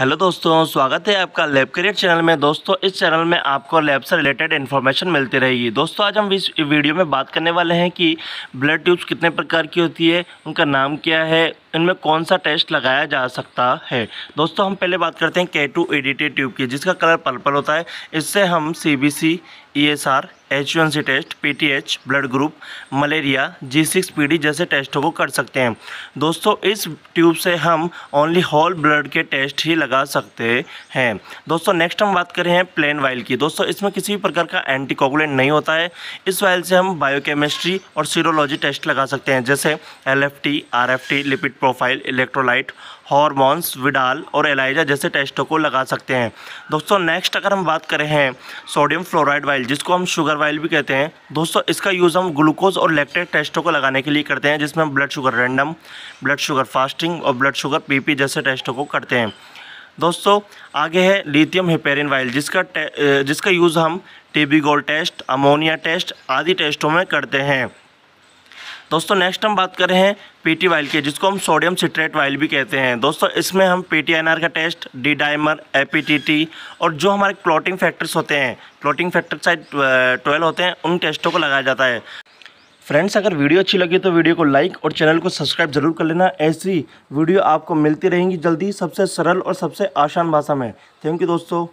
Hello दोस्तों, स्वागत है आपका लैब करियर चैनल में। दोस्तों, इस चैनल में आपको लैब से रिलेटेड इन्फॉर्मेशन मिलती रहेगी। दोस्तों, आज हम इस वीडियो में बात करने वाले हैं कि ब्लड ट्यूब्स कितने प्रकार की होती है, उनका नाम क्या है, इनमें कौन सा टेस्ट लगाया जा सकता है। दोस्तों, हम पहले बात करते हैं के टू ट्यूब की, जिसका कलर पर्पल होता है। इससे हम C B C E S R H one C test P T H blood group malaria G six P D जैसे टेस्टों को कर सकते हैं। दोस्तों, इस ट्यूब से हम ओनली होल ब्लड के टेस्ट ही लगा सकते हैं। दोस्तों नेक्स्ट हम बात करें हैं प्लेन वाइल की। दोस्तों, इसमें किसी भी प्रकार का एंटीकोगुलेंट नहीं होता है। इस वाइल से हम बायोकेमिस्ट्री और सीरोलॉजी टेस्ट लगा सकते हैं, जैसे L F T R F T lipid profile electrolyte hormones, Widal और एलाइजा जैसे टेस्टों को लगा सकते हैं। दोस्तों नेक्स्ट अगर हम बात करें हैं सोडियम फ्लोराइड वाइल जिसको हम शुगर वाइल भी कहते हैं। दोस्तों, इसका यूज़ हम ग्लूकोज और लैक्टेट टेस्टों को लगाने के लिए करते हैं, जिसमें हम blood sugar random blood sugar fasting और ब्लड शुगर पीपी जैसे टेस्टों को करते हैं। दोस्तों, आगे है लिथियम हिपेरिन वाइल जिसका जिसका यूज़ हम TB gold test ammonia test आदि टेस्टों में करते हैं। दोस्तों नेक्स्ट हम बात कर रहे हैं पीटी वाइल की, जिसको हम सोडियम सिट्रेट वाइल भी कहते हैं। दोस्तों, इसमें हम पीटीएनआर का टेस्ट डी डाइमर एपीटीटी और जो हमारे क्लोटिंग फैक्टर्स होते हैं क्लोटिंग फैक्टर शायद ट्वेल्व होते हैं, उन टेस्टों को लगाया जाता है। फ्रेंड्स अगर वीडियो अच्छी लगी तो वीडियो को लाइक और चैनल को सब्सक्राइब ज़रूर कर लेना। ऐसी वीडियो आपको मिलती रहेंगी जल्दी, सबसे सरल और सबसे आसान भाषा में। थैंक यू दोस्तों।